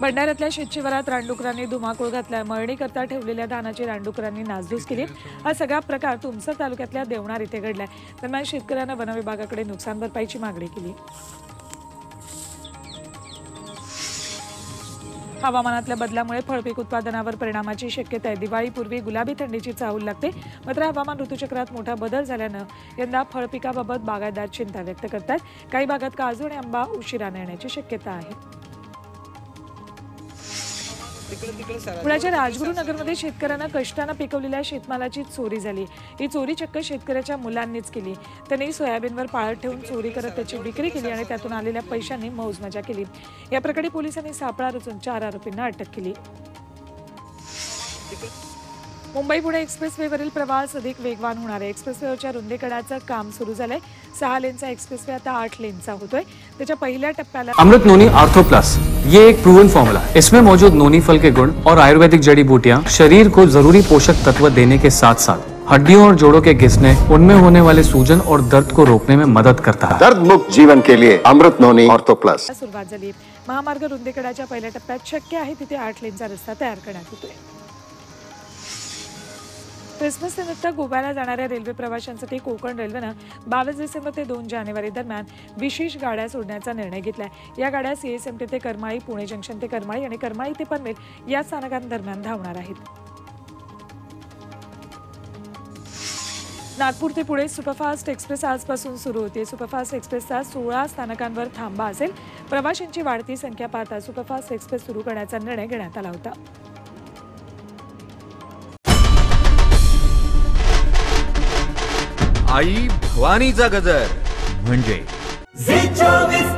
भंडाऱ्यातल्या शेतशिवारात रानडुकरांनी धुमाकूळ घातला मळणी करता ठेवलेल्या धानाची रानडुकरांनी नासधूस केली. हा सगळा प्रकार तुमसर तालुक्यातल्या देवणार इथे घडलाय. दरम्यान शेतकऱ्यांना वनविभागाकडे नुकसान भरपाईची मागणी केली. हवामानातल्या बदलामुळे फळपीक उत्पादनावर परिणामाची शक्यता आहे. दिवाळीपूर्वी गुलाबी थंडीची चाहूल लागते मात्र हवामान ऋतुचक्रात मोठा बदल झाल्यानं यंदा फळपिकाबाबत बागायतदार चिंता व्यक्त करतात. काही भागात काजू आणि आंबा उशिरा येण्याची शक्यता आहे. पुण्याच्या राजगुरू नगरमध्ये शेतकऱ्यांना कष्टानं पिकवलेल्या शेतमालाची चोरी झाली. ही चोरी चक्क शेतकऱ्याच्या मुलांनीच केली. त्यांनी सोयाबीनवर पाळत ठेवून चोरी करत त्याची विक्री केली आणि त्यातून आलेल्या पैशांनी मौज मजा केली. या प्रकरणी पोलिसांनी सापळा रचून चार आरोपींना अटक केली. मुंबई पुणे एक्सप्रेसवेवरील प्रवास अधिक वेगवान होणार आहे. एक्सप्रेसवेवरच्या रुंदीकडाचं काम सुरू झालंय. सहा लेनचा एक्सप्रेसवे आता आठ लेनचा होतोय. त्याच्या पहिल्या टप्प्याला अमृत नोनी आर्थो प्लस ये एक प्रूवन फॉर्मूला है इसमें मौजूद नोनी फल के गुण और आयुर्वेदिक जड़ी बूटियाँ शरीर को ज़रूरी पोषक तत्व देने के साथ साथ हड्डियों और जोड़ों के घिसने उनमें होने वाले सूजन और दर्द को रोकने में मदद करता है। दर्द मुक्त जीवन के लिए अमृत नोनी ऑर्थो प्लस सुरुवात झाली. महामार्ग रुंदीकडाच्या पहिल्या टप्प्यात शक्य आहे तिथे आठ लेनचा रस्ता तयार करण्यात येतोय. ख्रिसमस निमित्त गोव्याला जाणाऱ्या रेल्वे प्रवाशांसाठी कोकण रेल्वेनं बावीस डिसेंबर ते दोन जानेवारी दरम्यान विशेष गाड्या सोडण्याचा निर्णय घेतलाय. या गाड्या सीएसएमटी ते करमाळी पुणे जंक्शन ते करमाळी आणि करमाळी ते पनवेल या स्थानकांदरम्यान धावणार आहेत. नागपूर ते पुणे सुपरफास्ट एक्सप्रेस आजपासून सुरू होते. सुपरफास्ट एक्सप्रेसचा सोळा स्थानकांवर थांबा असेल. प्रवाशांची वाढती संख्या पाहता सुपरफास्ट एक्सप्रेस सुरू करण्याचा निर्णय घेण्यात आला होता. आई भवानीचा गजर म्हणजे चोवीस